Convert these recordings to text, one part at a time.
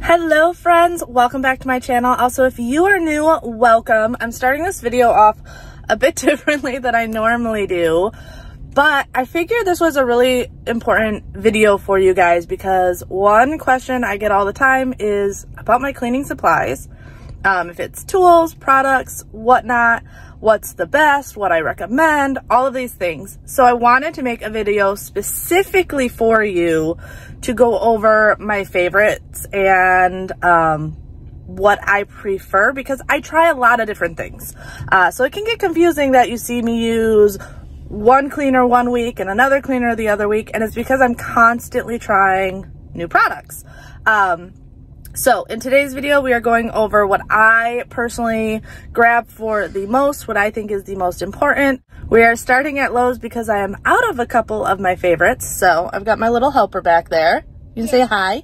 Hello friends, welcome back to my channel. Also, if you are new, welcome. I'm starting this video off a bit differently than I normally do, but I figured this was a really important video for you guys because one question I get all the time is about my cleaning supplies. Um, if it's tools, products, whatnot, what's the best, what I recommend, all of these things. So I wanted to make a video specifically for you to go over my favorites and um, what I prefer because I try a lot of different things. Uh, so it can get confusing that you see me use one cleaner one week and another cleaner the other week. And it's because I'm constantly trying new products. Um, so in today's video, we are going over what I personally grab for the most, what I think is the most important. We are starting at Lowe's because I am out of a couple of my favorites. So I've got my little helper back there. You can yeah. say hi.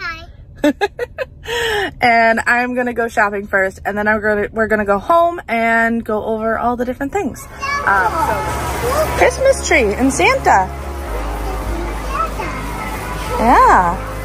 Hi. and I'm gonna go shopping first, and then I'm gonna we're gonna go home and go over all the different things. Um, so Christmas tree and Santa. Yeah.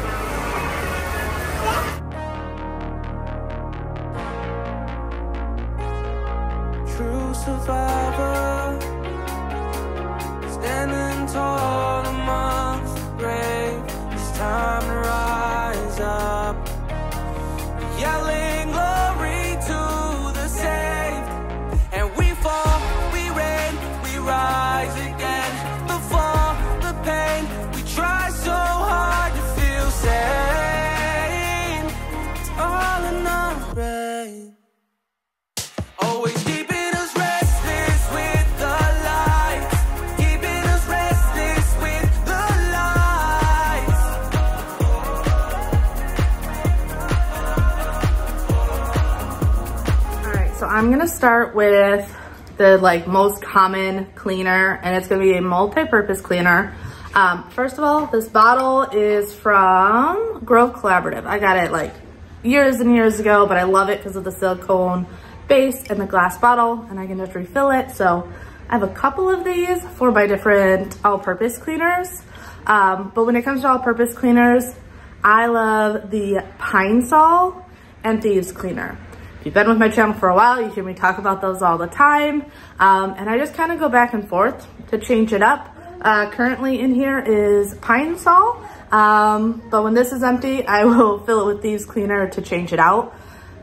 Start with the like most common cleaner and it's gonna be a multi-purpose cleaner. Um, first of all, this bottle is from Grove Collaborative. I got it like years and years ago, but I love it because of the silicone base and the glass bottle and I can just refill it. So I have a couple of these for my different all-purpose cleaners. Um, but when it comes to all-purpose cleaners, I love the Pine Sol and Thieves Cleaner. If you've been with my channel for a while, you hear me talk about those all the time. Um, and I just kind of go back and forth to change it up. Uh, currently in here is Pine Sol. Um, but when this is empty, I will fill it with Thieves Cleaner to change it out.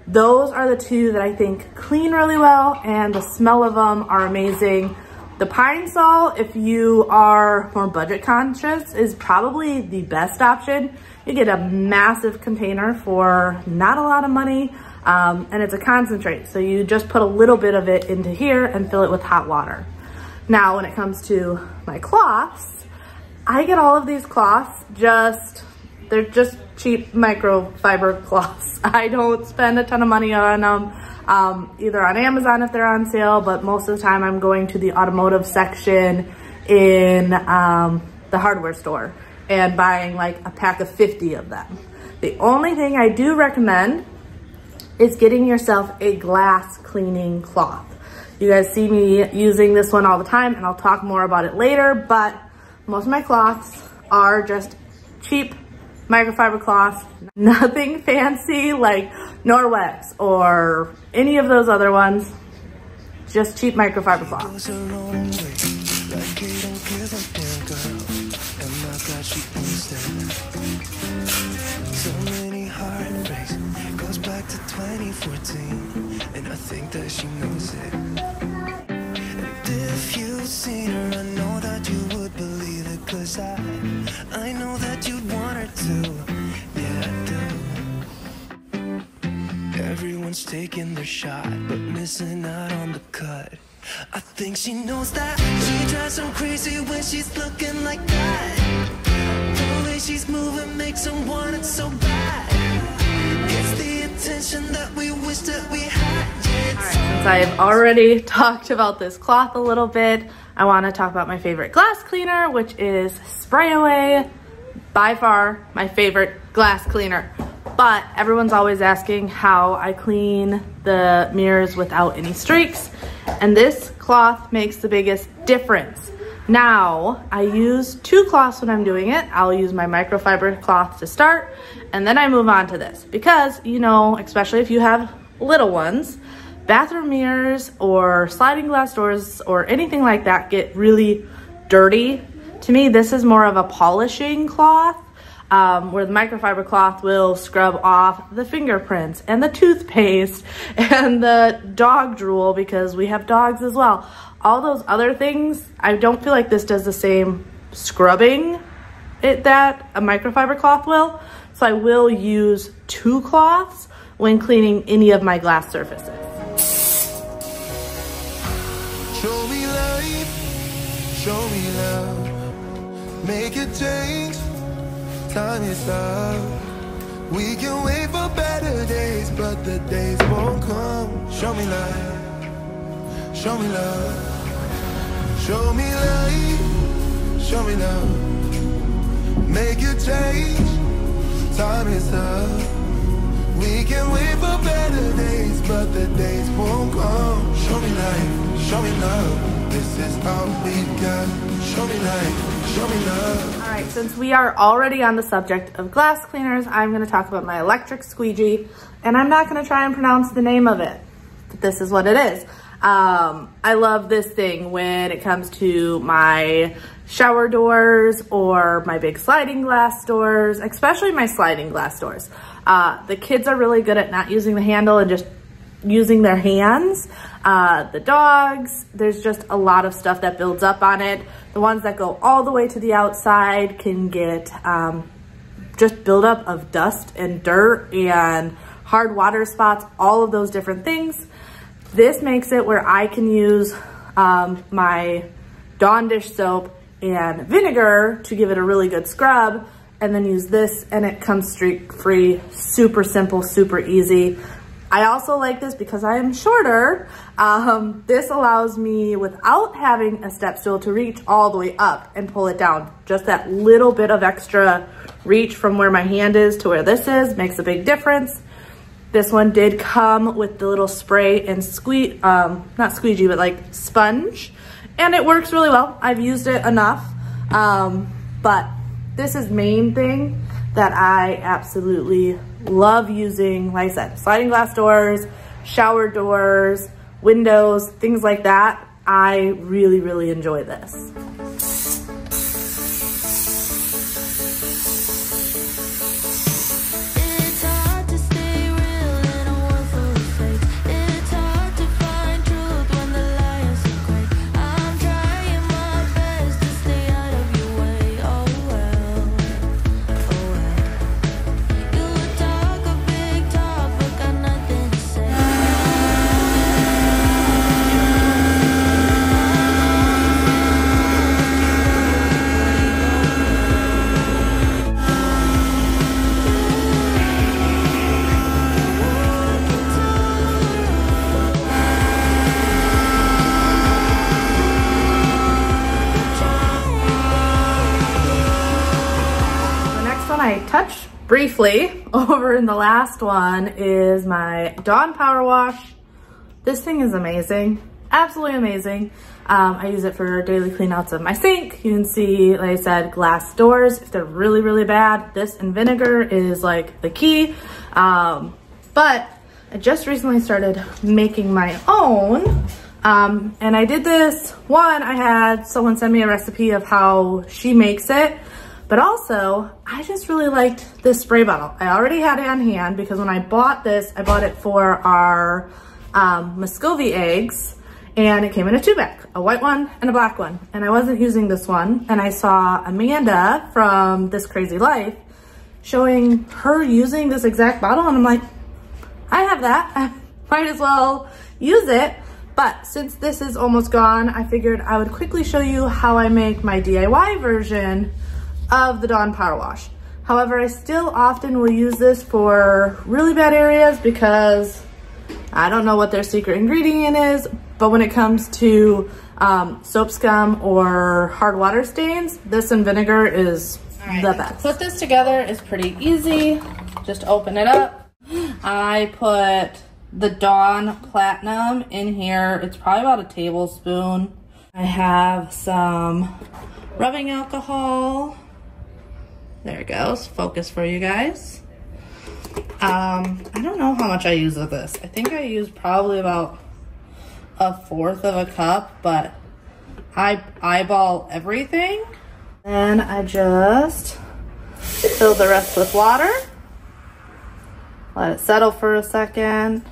Those are the two that I think clean really well and the smell of them are amazing. The Pine Sol, if you are more budget conscious, is probably the best option. You get a massive container for not a lot of money. Um, and it's a concentrate. So you just put a little bit of it into here and fill it with hot water. Now, when it comes to my cloths, I get all of these cloths just, they're just cheap microfiber cloths. I don't spend a ton of money on them, um, either on Amazon if they're on sale, but most of the time I'm going to the automotive section in um, the hardware store and buying like a pack of 50 of them. The only thing I do recommend is getting yourself a glass cleaning cloth. You guys see me using this one all the time and I'll talk more about it later, but most of my cloths are just cheap microfiber cloths, nothing fancy like Norwex or any of those other ones, just cheap microfiber cloths. back to 2014 And I think that she knows it. And if you've seen her I know that you would believe it Cause I, I know that you'd want her to. Yeah, I do. Everyone's taking their shot But missing out on the cut. I think she knows that She drives them crazy when she's looking like that. The way she's moving makes want it so bad Since I've already talked about this cloth a little bit, I want to talk about my favorite glass cleaner, which is Sprayway. By far, my favorite glass cleaner. But everyone's always asking how I clean the mirrors without any streaks. And this cloth makes the biggest difference. Now, I use two cloths when I'm doing it. I'll use my microfiber cloth to start, and then I move on to this because, you know, especially if you have little ones, bathroom mirrors or sliding glass doors or anything like that get really dirty. To me, this is more of a polishing cloth um, where the microfiber cloth will scrub off the fingerprints and the toothpaste and the dog drool because we have dogs as well. All those other things, I don't feel like this does the same scrubbing it that a microfiber cloth will. So I will use two cloths when cleaning any of my glass surfaces. Show me life, show me love, make a change, time is. We can wait for better days, but the days won't come. Show me show me love, show me life, show me love, make a change, time is up. We can wait for better days, but the days won't come. Show me life, show me love. This is all we got. Show me life, show me love. All right, since we are already on the subject of glass cleaners, I'm gonna talk about my electric squeegee, and I'm not gonna try and pronounce the name of it, but this is what it is. Um, I love this thing when it comes to my shower doors or my big sliding glass doors, especially my sliding glass doors. Uh, the kids are really good at not using the handle and just using their hands. Uh, the dogs, there's just a lot of stuff that builds up on it. The ones that go all the way to the outside can get um, just buildup of dust and dirt and hard water spots, all of those different things. This makes it where I can use um, my Dawn dish soap and vinegar to give it a really good scrub and then use this and it comes streak free, super simple, super easy. I also like this because I am shorter. Um, this allows me, without having a step stool, to reach all the way up and pull it down. Just that little bit of extra reach from where my hand is to where this is makes a big difference. This one did come with the little spray and squeeze, um, not squeegee, but like sponge. And it works really well. I've used it enough. Um, but this is main thing that I absolutely love using, like I said, sliding glass doors, shower doors, windows, things like that. I really, really enjoy this. Briefly over in the last one is my Dawn Power Wash. This thing is amazing, absolutely amazing. Um, I use it for daily clean outs of my sink. You can see, like I said, glass doors. If they're really, really bad, this and vinegar is like the key. Um, but I just recently started making my own. Um, and I did this, one, I had someone send me a recipe of how she makes it. But also, I just really liked this spray bottle. I already had it on hand because when I bought this, I bought it for our um, Muscovy eggs and it came in a two pack, a white one and a black one. And I wasn't using this one. And I saw Amanda from This Crazy Life showing her using this exact bottle. And I'm like, I have that. I might as well use it. But since this is almost gone, I figured I would quickly show you how I make my DIY version of the Dawn Power Wash. However, I still often will use this for really bad areas because I don't know what their secret ingredient is, but when it comes to um, soap scum or hard water stains, this and vinegar is the best. Put this together is pretty easy. Just open it up. I put the Dawn Platinum in here. It's probably about a tablespoon. I have some rubbing alcohol. There it goes. Focus for you guys. Um, I don't know how much I use of this. I think I use probably about a fourth of a cup, but I eyeball everything. Then I just fill the rest with water. Let it settle for a second.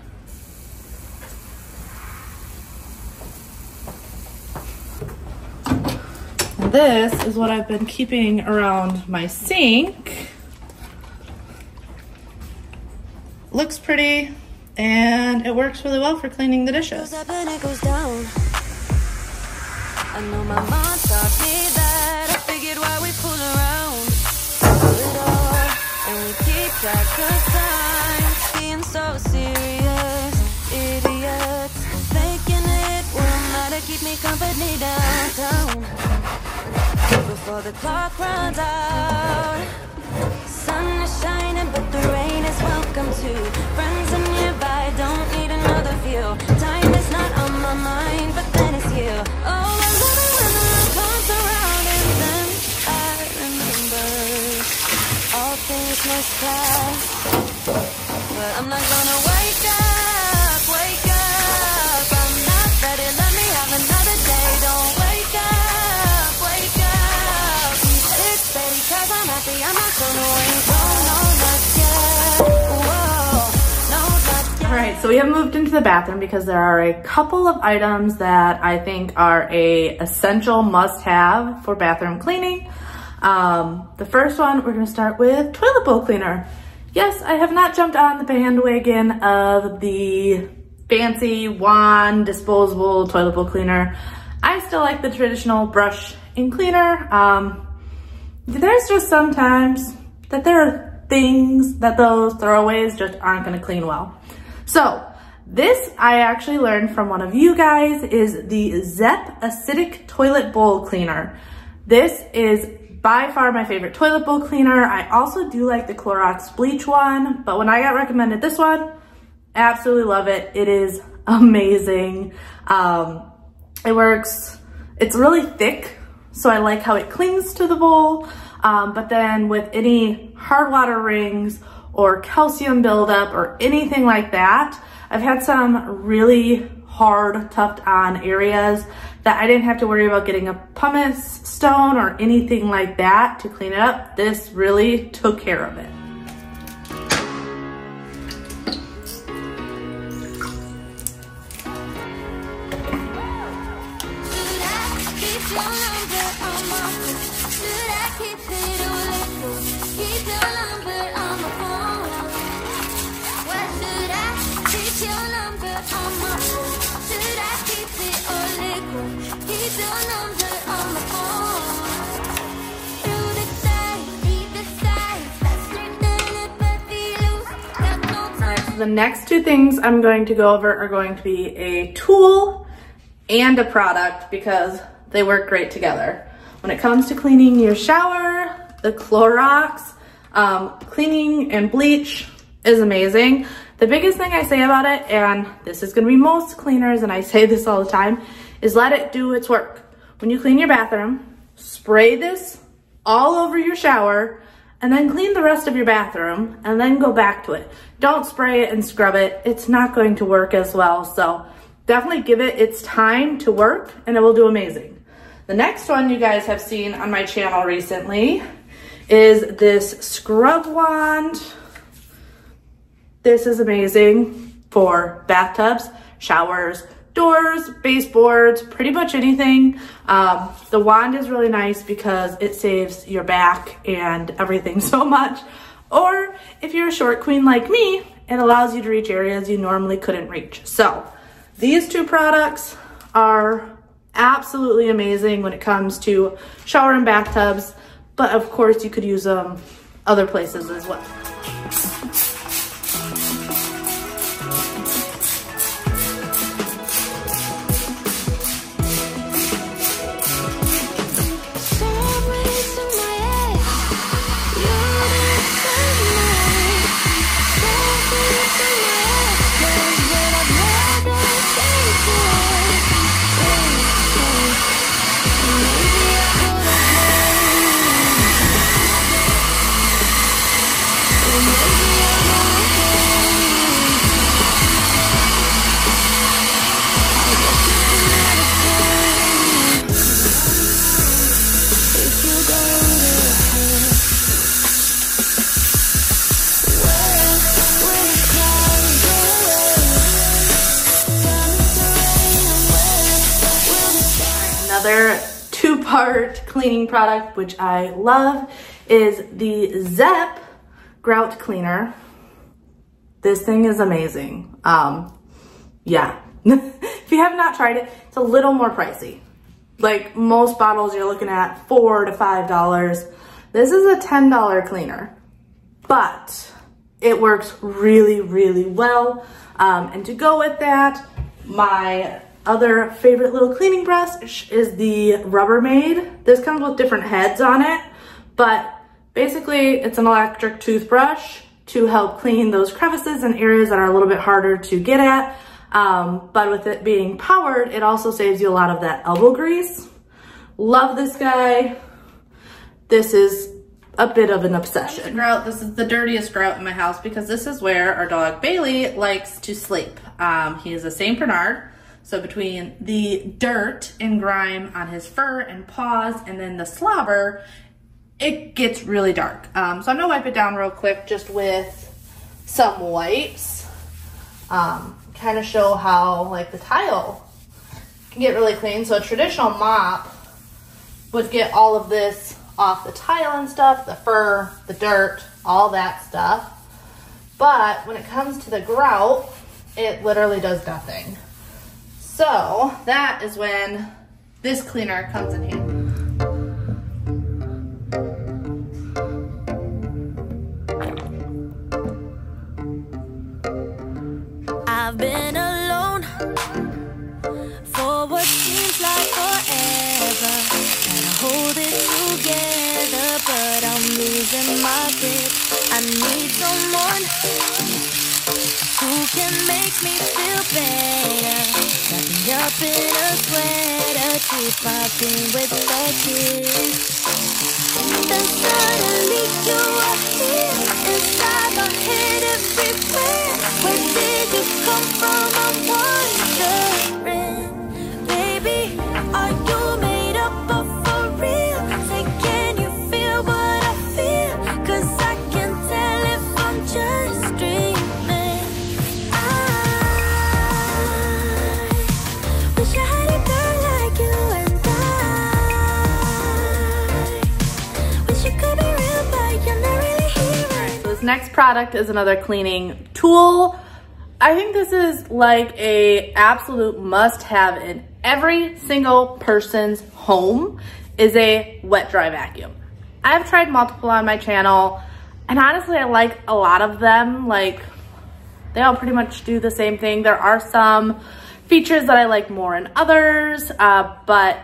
This is what I've been keeping around my sink. Looks pretty and it works really well for cleaning the dishes. me keep track of time. Before the clock runs out. Sun is shining, but the rain is welcome too. Friends are nearby, don't need another view. Time is not on my mind, but then it's you. Oh, I love it when the light comes around, and then I remember all things must pass. But I'm not gonna up, right, so we have moved into the bathroom because there are a couple of items that I think are a essential must-have for bathroom cleaning. Um, the first one, we're gonna start with toilet bowl cleaner. Yes, I have not jumped on the bandwagon of the fancy wand disposable toilet bowl cleaner. I still like the traditional brush and cleaner. Um, there's just sometimes that there are things that those throwaways just aren't gonna clean well. So this I actually learned from one of you guys is the Zep Acidic Toilet Bowl Cleaner. This is by far my favorite toilet bowl cleaner. I also do like the Clorox bleach one, but when I got recommended this one, absolutely love it. It is amazing. Um, it works, it's really thick, so I like how it clings to the bowl. Um, but then with any hard water rings or calcium buildup or anything like that, I've had some really hard, tucked on areas that I didn't have to worry about getting a pumice stone or anything like that to clean it up. This really took care of it. The next two things I'm going to go over are going to be a tool and a product because they work great together. When it comes to cleaning your shower, the Clorox um, cleaning and bleach is amazing. The biggest thing I say about it, and this is gonna be most cleaners, and I say this all the time, is let it do its work. When you clean your bathroom, spray this all over your shower, and then clean the rest of your bathroom, and then go back to it. Don't spray it and scrub it. It's not going to work as well, so definitely give it its time to work, and it will do amazing. The next one you guys have seen on my channel recently is this scrub wand. This is amazing for bathtubs, showers, doors, baseboards, pretty much anything. Um, the wand is really nice because it saves your back and everything so much. Or if you're a short queen like me, it allows you to reach areas you normally couldn't reach. So these two products are absolutely amazing when it comes to shower and bathtubs, but of course you could use them other places as well. Cleaning product, which I love, is the Zep Grout Cleaner. This thing is amazing. Um, yeah. if you have not tried it, it's a little more pricey. Like most bottles you're looking at four to five dollars. This is a $10 cleaner, but it works really, really well. Um, and to go with that, my other favorite little cleaning brush is the Rubbermaid. This comes with different heads on it, but basically it's an electric toothbrush to help clean those crevices and areas that are a little bit harder to get at. Um, but with it being powered, it also saves you a lot of that elbow grease. Love this guy. This is a bit of an obsession. Grout, this is the dirtiest grout in my house because this is where our dog Bailey likes to sleep. Um, he is a St. Bernard. So between the dirt and grime on his fur and paws and then the slobber, it gets really dark. Um, so I'm gonna wipe it down real quick just with some wipes. Um, kind of show how like the tile can get really clean. So a traditional mop would get all of this off the tile and stuff, the fur, the dirt, all that stuff. But when it comes to the grout, it literally does nothing. So that is when this cleaner comes in handy. I've been alone for what seems like forever. And I hold it together, but I'm losing my grip. I need someone who can make me feel better. Wrap up in a sweater, my pain with a kiss. Then suddenly you are here inside my head product is another cleaning tool. I think this is like a absolute must have in every single person's home is a wet dry vacuum. I've tried multiple on my channel and honestly I like a lot of them. Like they all pretty much do the same thing. There are some features that I like more in others, uh, but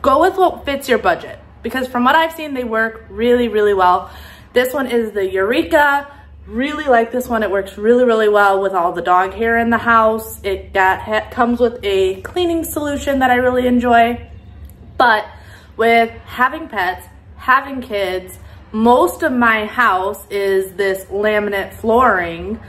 go with what fits your budget because from what I've seen, they work really, really well. This one is the Eureka. Really like this one. It works really, really well with all the dog hair in the house. It got comes with a cleaning solution that I really enjoy. But with having pets, having kids, most of my house is this laminate flooring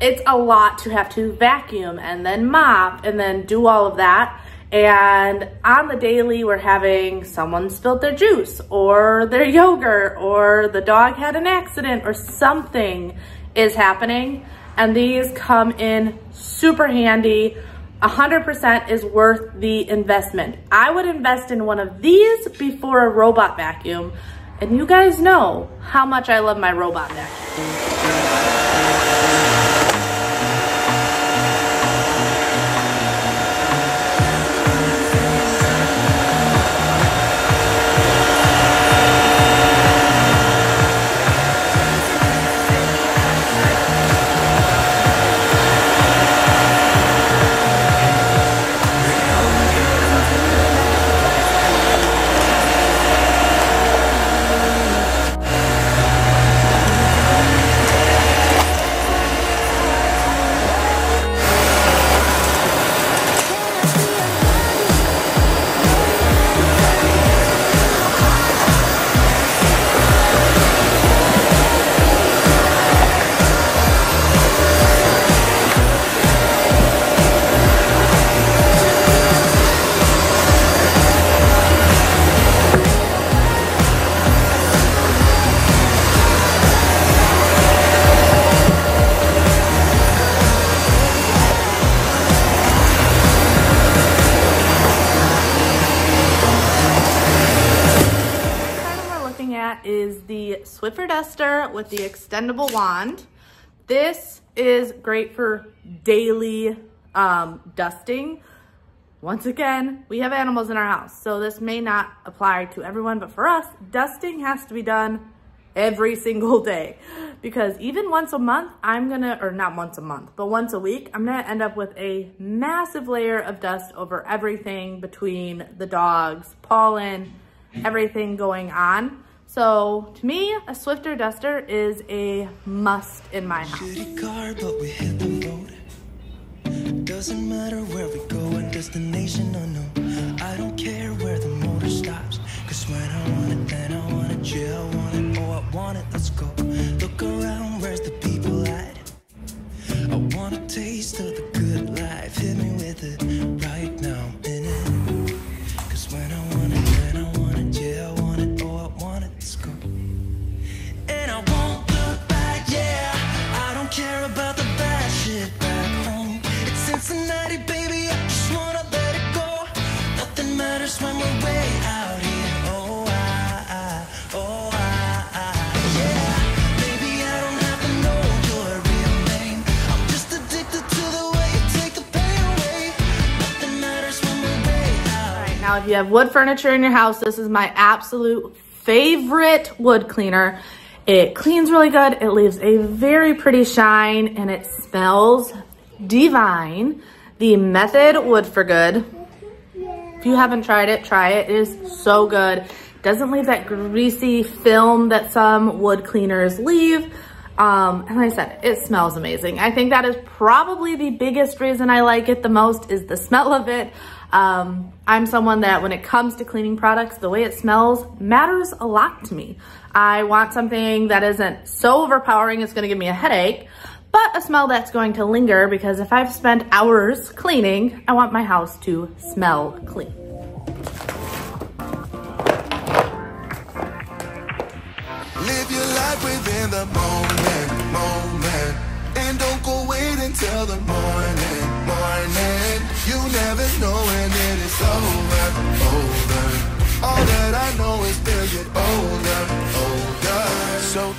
it's a lot to have to vacuum and then mop and then do all of that. And on the daily, we're having someone spilled their juice or their yogurt or the dog had an accident or something is happening. And these come in super handy. 100% is worth the investment. I would invest in one of these before a robot vacuum. And you guys know how much I love my robot vacuum. Duster with the extendable wand. This is great for daily um, dusting. Once again, we have animals in our house, so this may not apply to everyone, but for us, dusting has to be done every single day because even once a month, I'm gonna, or not once a month, but once a week, I'm gonna end up with a massive layer of dust over everything between the dogs, pollen, everything going on. So to me, a Swiffer duster is a must in my house. Car. Doesn't matter where we go and destination. I don't care where the motor stops. Cause when I want it, then I want it. Yeah, I want it. Oh, I want it. Let's go. Look around, where's the people at? I want a taste of the good life. Hit me with it right now, care about the bad shit back home. It's Cincinnati, baby. I just wanna let it go. Nothing matters when we're way out here. Oh, I, I, oh, I, I, yeah. Baby, I don't have to know your real name. I'm just addicted to the way you take the pain away. Nothing matters when we're way out. Alright, now if you have wood furniture in your house, this is my absolute favorite wood cleaner. It cleans really good, it leaves a very pretty shine, and it smells divine. The Method Wood for Good. If you haven't tried it, try it. It is so good. Doesn't leave that greasy film that some wood cleaners leave. Um, and like I said, it smells amazing. I think that is probably the biggest reason I like it the most is the smell of it. Um, I'm someone that when it comes to cleaning products, the way it smells matters a lot to me. I want something that isn't so overpowering it's gonna give me a headache, but a smell that's going to linger because if I've spent hours cleaning, I want my house to smell clean. Live your life within the moment, moment. And don't go wait until the morning, morning. You never know when it is over, over. All that I know is. So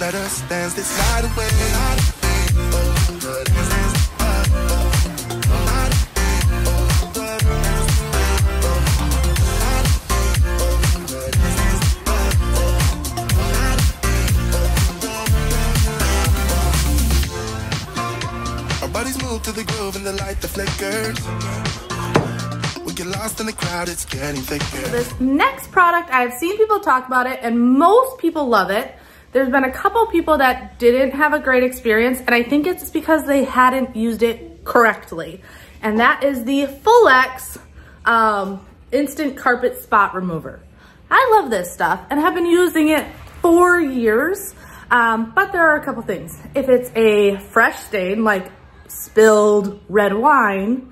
let us dance this night away. Our bodies move to the groove the light that flickers. We get lost in the crowd, it's getting thicker. This next product, I've seen people talk about it and most people love it. There's been a couple people that didn't have a great experience and I think it's because they hadn't used it correctly. And that is the Folex um, Instant Carpet Spot Remover. I love this stuff and have been using it for years. Um, but there are a couple things. If it's a fresh stain, like spilled red wine,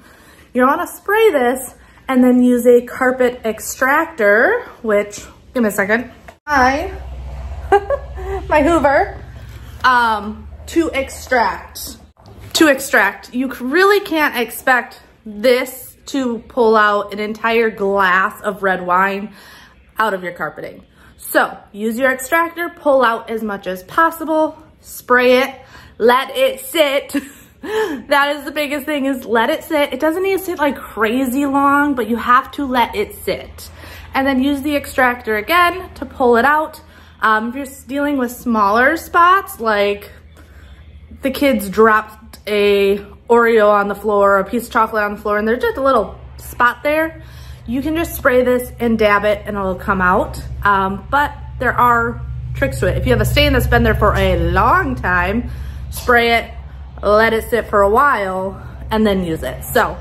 you want to spray this and then use a carpet extractor, which, give me a second. I, my Hoover, um, to extract. To extract. You really can't expect this to pull out an entire glass of red wine out of your carpeting. So use your extractor, pull out as much as possible, spray it, let it sit. that is the biggest thing is let it sit. It doesn't need to sit like crazy long, but you have to let it sit. And then use the extractor again to pull it out. Um, if you're dealing with smaller spots, like the kids dropped a Oreo on the floor, a piece of chocolate on the floor, and there's just a little spot there, you can just spray this and dab it and it'll come out. Um, but there are tricks to it. If you have a stain that's been there for a long time, spray it, let it sit for a while, and then use it. So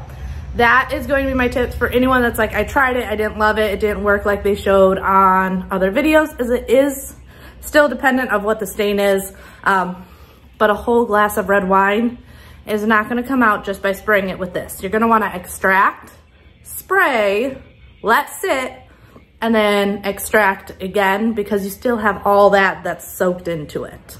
that is going to be my tips for anyone that's like, I tried it, I didn't love it, it didn't work like they showed on other videos, as it is still dependent of what the stain is. Um, but a whole glass of red wine is not gonna come out just by spraying it with this. You're gonna wanna extract, spray, let sit, and then extract again because you still have all that that's soaked into it.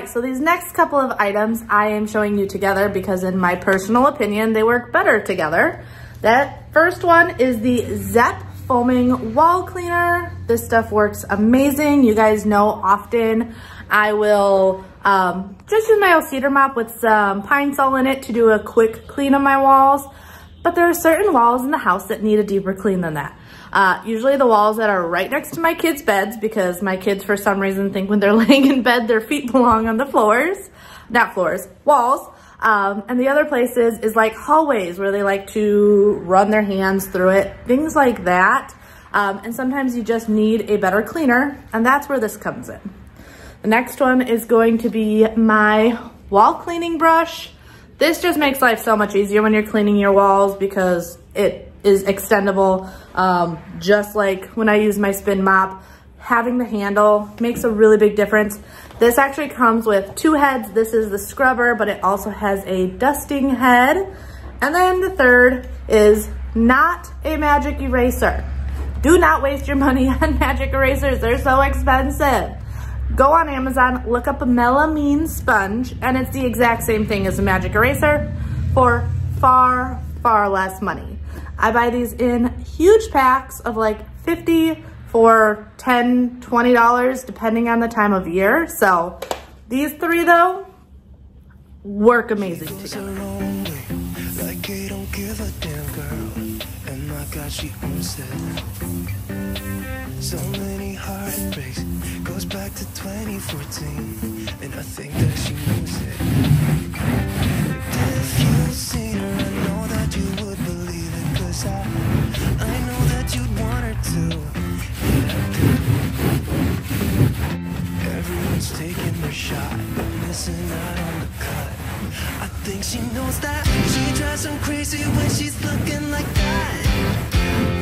Right, so these next couple of items I am showing you together because in my personal opinion, they work better together. That first one is the Zep Foaming Wall Cleaner. This stuff works amazing. You guys know often I will um, just use my O-Cedar mop with some pine sol in it to do a quick clean of my walls. But there are certain walls in the house that need a deeper clean than that. Uh, usually the walls that are right next to my kids' beds because my kids for some reason think when they're laying in bed their feet belong on the floors. Not floors, walls. Um, and the other places is like hallways where they like to run their hands through it, things like that. Um, and sometimes you just need a better cleaner and that's where this comes in. The next one is going to be my wall cleaning brush. This just makes life so much easier when you're cleaning your walls because it is extendable. Um, just like when I use my spin mop, having the handle makes a really big difference. This actually comes with two heads. This is the scrubber, but it also has a dusting head. And then the third is not a magic eraser. Do not waste your money on magic erasers. They're so expensive. Go on Amazon, look up a melamine sponge, and it's the exact same thing as a magic eraser for far, far less money. I buy these in huge packs of like 50 for 10, $20, depending on the time of year. So these three though, work amazing together. her own way, like they don't give a damn. And my God, she owns it. So many heartbreaks, goes back to 2014, and I think that she knows it. If you seen her, I know that you would believe it, 'cause I, I know that you'd want her to. Everyone's taking their shot, missing out on the cut. I think she knows that she drives them crazy when she's looking like that.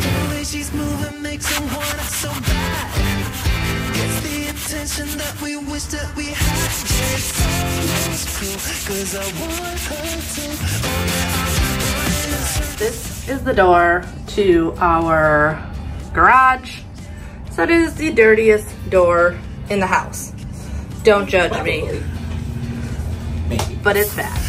The way she's moving makes them want it so bad. Gets the attention that we wish that we had. Yeah, it's almost true, cause I want her to. Oh yeah, I'm running in circles. This is the door to our garage. So it is the dirtiest door in the house. Don't judge me, but it's bad.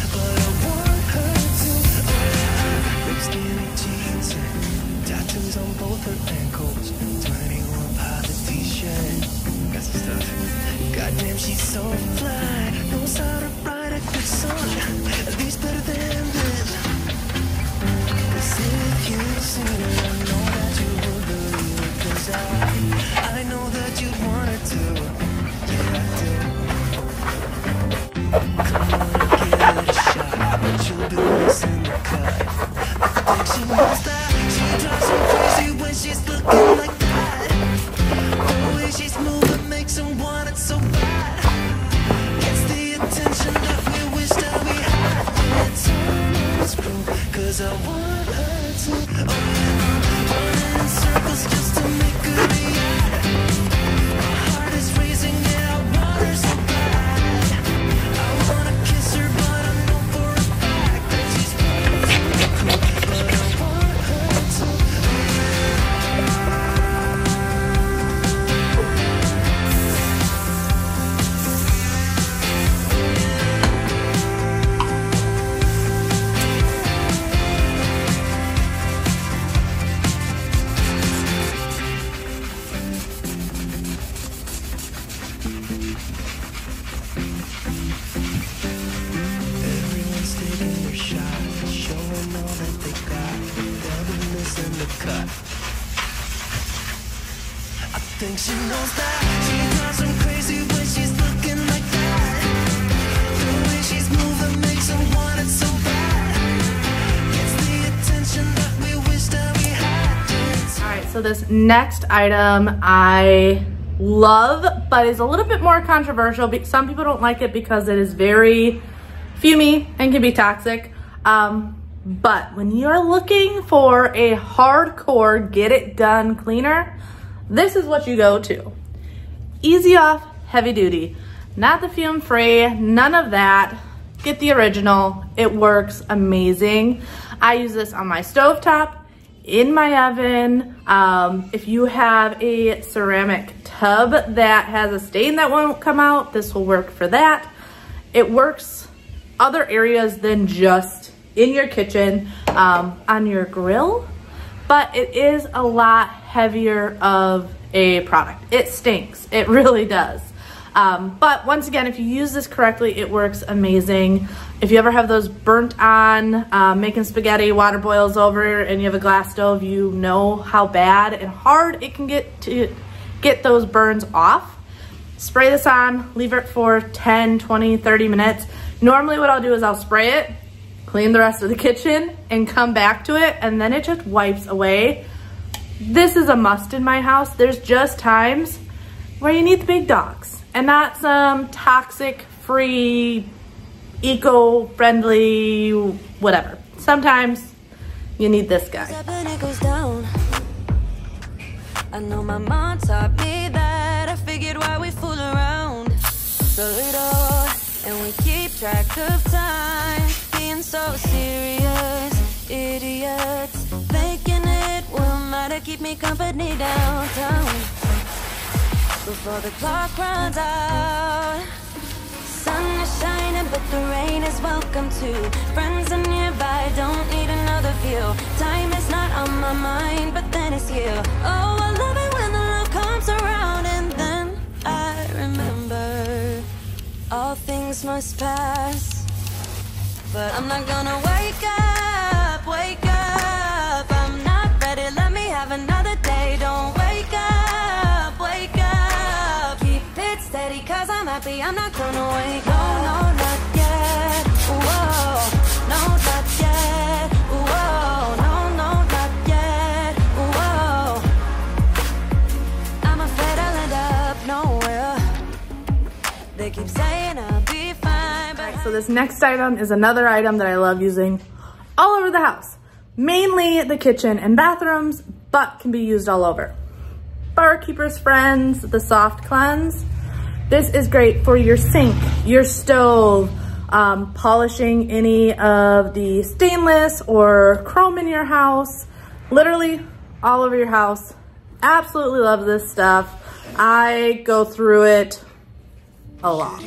This next item I love, but is a little bit more controversial. Some people don't like it because it is very fumy and can be toxic. Um, but when you're looking for a hardcore get it done cleaner, this is what you go to. Easy-Off, heavy duty. Not the fume free, none of that. Get the original, it works amazing. I use this on my stovetop, in my oven. Um, if you have a ceramic tub that has a stain that won't come out, this will work for that. It works other areas than just in your kitchen, um, on your grill, but it is a lot heavier of a product. It stinks, it really does. Um, but once again, if you use this correctly, it works amazing. If you ever have those burnt on, um, making spaghetti, water boils over, and you have a glass stove, you know how bad and hard it can get to get those burns off. Spray this on, leave it for 10, 20, 30 minutes. Normally what I'll do is I'll spray it, clean the rest of the kitchen, and come back to it, and then it just wipes away. This is a must in my house. There's just times where you need the big dogs and not some toxic free eco-friendly whatever sometimes you need this guy. I know my mom taught me that. I figured why we fool around so little, and we keep track of time, being so serious, idiots. Thinking it will matter, keep me company downtown before the clock runs out. Sun is shining, but the rain is welcome too. Friends are nearby, don't need another view. Time is not on my mind, but then it's you. Oh, I love it when the love comes around, and then I remember all things must pass. But I'm not gonna wake up, I'm. Not gonna up. No, no, not yet. Whoa, no, not yet. Whoa, no, no, not yet. Whoa. I'm afraid I'll end up nowhere. They keep saying I'll be fine, but so this next item is another item that i love using all over the house mainly the kitchen and bathrooms but can be used all over barkeeper's friends the soft cleanse this is great for your sink your stove um, polishing any of the stainless or chrome in your house. Literally all over your house. Absolutely love this stuff. I go through it a lot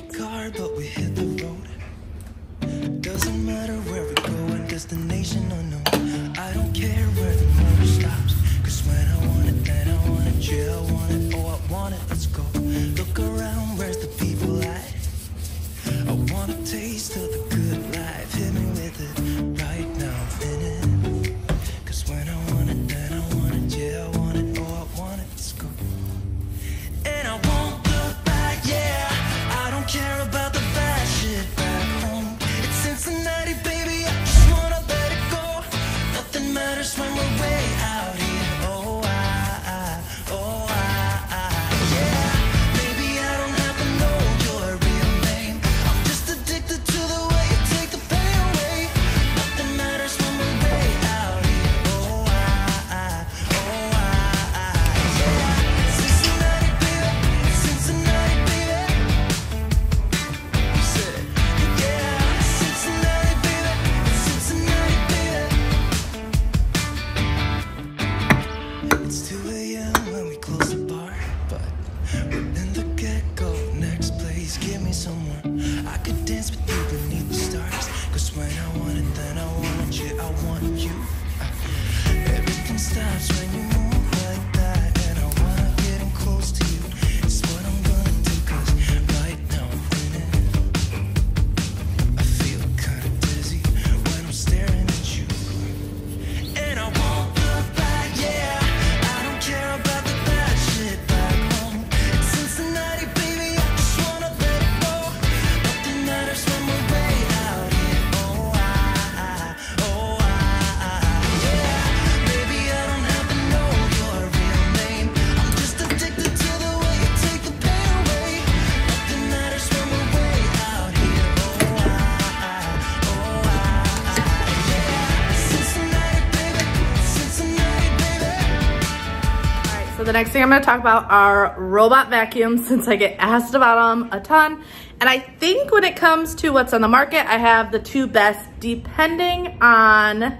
next thing I'm gonna talk about are robot vacuums since I get asked about them a ton. And I think when it comes to what's on the market, I have the two best depending on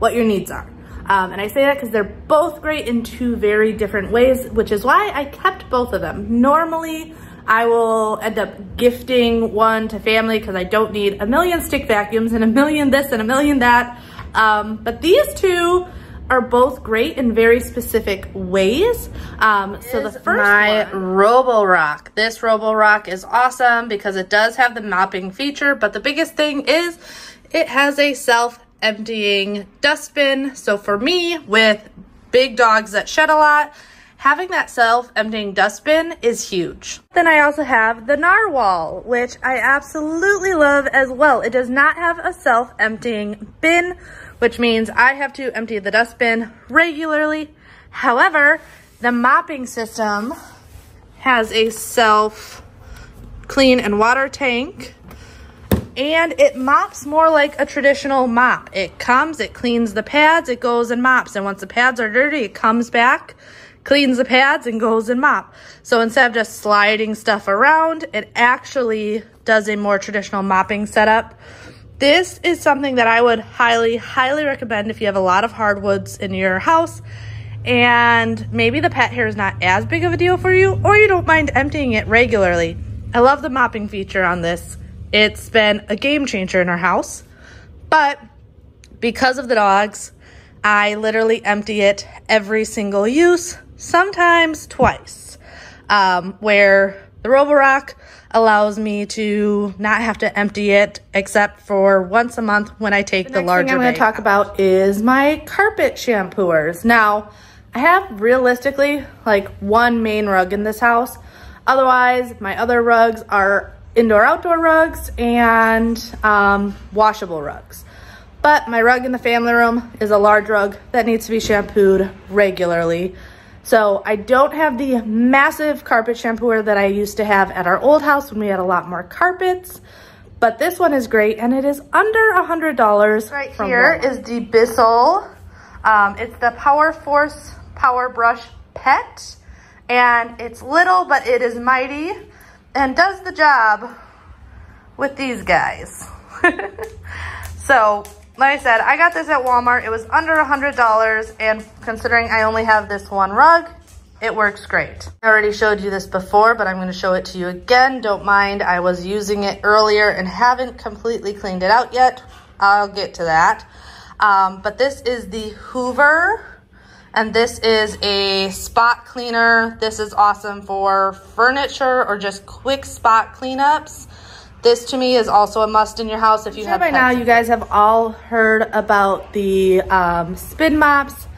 what your needs are. Um, and I say that because they're both great in two very different ways, which is why I kept both of them. Normally, I will end up gifting one to family because I don't need a million stick vacuums and a million this and a million that. Um, but these two are both great in very specific ways. Um, so the first my one, Roborock. This Roborock is awesome because it does have the mopping feature, but the biggest thing is it has a self-emptying dustbin. So for me, with big dogs that shed a lot, having that self-emptying dustbin is huge. Then I also have the Narwal, which I absolutely love as well. It does not have a self-emptying bin, which means I have to empty the dustbin regularly. However, the mopping system has a self clean and water tank and it mops more like a traditional mop. It comes, it cleans the pads, it goes and mops. And once the pads are dirty, it comes back, cleans the pads and goes and mop. So instead of just sliding stuff around, it actually does a more traditional mopping setup. This is something that I would highly, highly recommend if you have a lot of hardwoods in your house and maybe the pet hair is not as big of a deal for you or you don't mind emptying it regularly. I love the mopping feature on this. It's been a game changer in our house, but because of the dogs, I literally empty it every single use, sometimes twice, um, where the Roborock allows me to not have to empty it except for once a month when I take the, the larger thing I'm going to talk about is my carpet shampooers. Now, I have realistically like one main rug in this house. Otherwise, my other rugs are indoor outdoor rugs and um, washable rugs. But my rug in the family room is a large rug that needs to be shampooed regularly. So I don't have the massive carpet shampooer that I used to have at our old house when we had a lot more carpets. But this one is great and it is under a $100 Right here Walmart. is the Bissell. Um, it's the Power Force Power Brush Pet. And it's little, but it is mighty and does the job with these guys. so like I said, I got this at Walmart. It was under a $100 and considering I only have this one rug, it works great. I already showed you this before, but I'm gonna show it to you again. Don't mind, I was using it earlier and haven't completely cleaned it out yet. I'll get to that. Um, but this is the Hoover, and this is a spot cleaner. This is awesome for furniture or just quick spot cleanups. This to me is also a must in your house if you sure have by now you guys have all heard about the um, spin mops.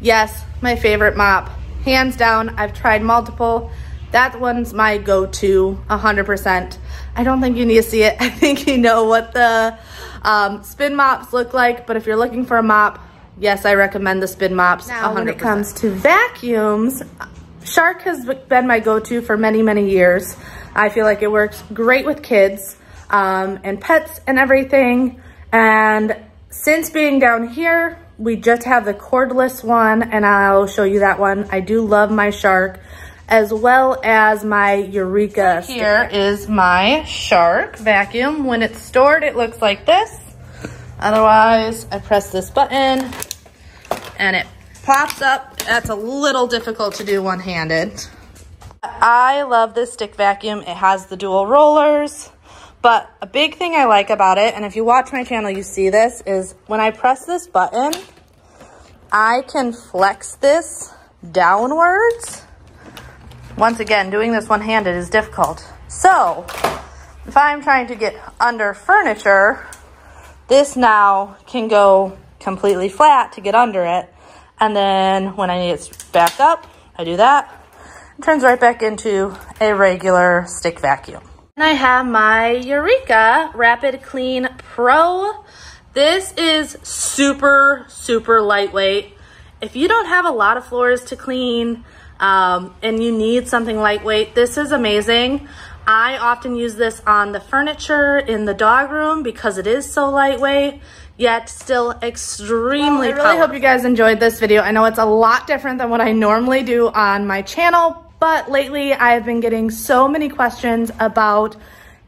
Yes, my favorite mop. Hands down, I've tried multiple. That one's my go-to, 100%. I don't think you need to see it. I think you know what the um, spin mops look like, but if you're looking for a mop, yes, I recommend the spin mops now, 100%. when it comes to vacuums, Shark has been my go-to for many, many years. I feel like it works great with kids um, and pets and everything. And since being down here, we just have the cordless one and I'll show you that one. I do love my Shark as well as my Eureka. Here is my Shark vacuum. When it's stored, it looks like this. Otherwise, I press this button and it pops up. That's a little difficult to do one-handed. I love this stick vacuum. It has the dual rollers. But a big thing I like about it, and if you watch my channel, you see this, is when I press this button, I can flex this downwards. Once again, doing this one-handed is difficult. So, if I'm trying to get under furniture, this now can go completely flat to get under it. And then when I need it back up, I do that turns right back into a regular stick vacuum. And I have my Eureka Rapid Clean Pro. This is super, super lightweight. If you don't have a lot of floors to clean um, and you need something lightweight, this is amazing. I often use this on the furniture in the dog room because it is so lightweight yet still extremely well, I really powerful. hope you guys enjoyed this video. I know it's a lot different than what I normally do on my channel, but lately I've been getting so many questions about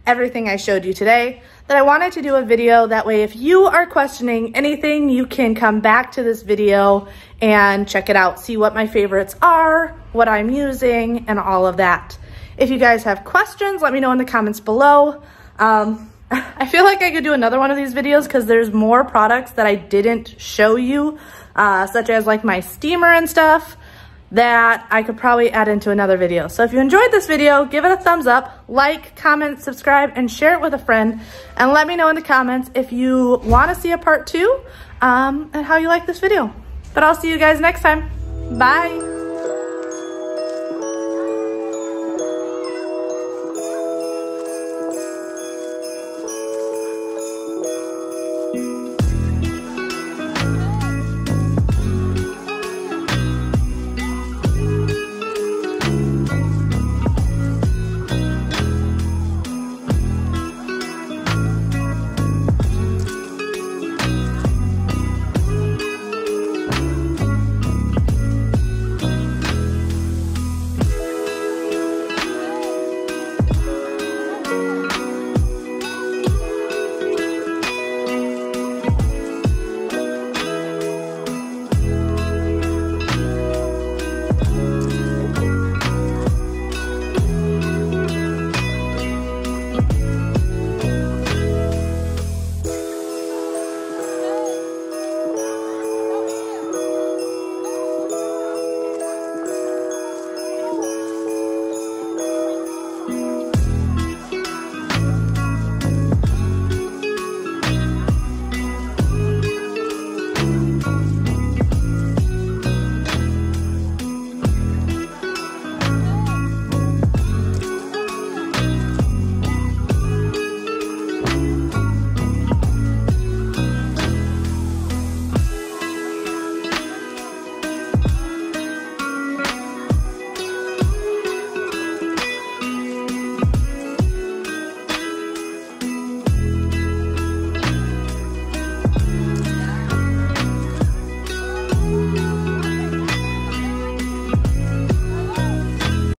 everything I showed you today that I wanted to do a video. That way, if you are questioning anything, you can come back to this video and check it out. See what my favorites are, what I'm using, and all of that. If you guys have questions, let me know in the comments below. Um, I feel like I could do another one of these videos because there's more products that I didn't show you, uh, such as like my steamer and stuff that I could probably add into another video. So if you enjoyed this video, give it a thumbs up, like, comment, subscribe, and share it with a friend. And let me know in the comments if you want to see a part two um, and how you like this video. But I'll see you guys next time. Bye.